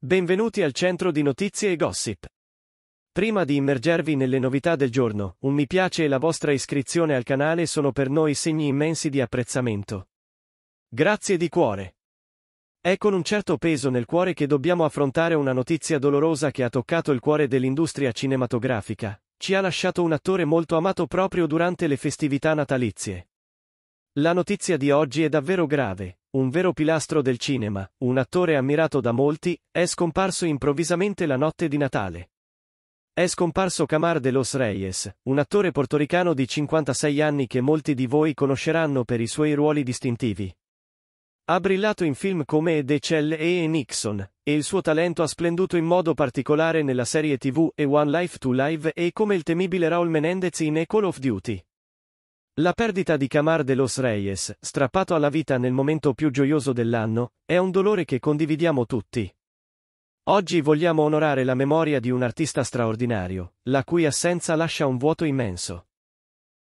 Benvenuti al centro di notizie e gossip. Prima di immergervi nelle novità del giorno, un mi piace e la vostra iscrizione al canale sono per noi segni immensi di apprezzamento. Grazie di cuore. È con un certo peso nel cuore che dobbiamo affrontare una notizia dolorosa che ha toccato il cuore dell'industria cinematografica. Ci ha lasciato un attore molto amato proprio durante le festività natalizie. La notizia di oggi è davvero grave, un vero pilastro del cinema, un attore ammirato da molti, è scomparso improvvisamente la notte di Natale. È scomparso Camar de los Reyes, un attore portoricano di 56 anni che molti di voi conosceranno per i suoi ruoli distintivi. Ha brillato in film come The Cell e Nixon, e il suo talento ha splenduto in modo particolare nella serie TV e One Life to Live e come il temibile Raul Menendez in A Call of Duty. La perdita di Camar de los Reyes, strappato alla vita nel momento più gioioso dell'anno, è un dolore che condividiamo tutti. Oggi vogliamo onorare la memoria di un artista straordinario, la cui assenza lascia un vuoto immenso.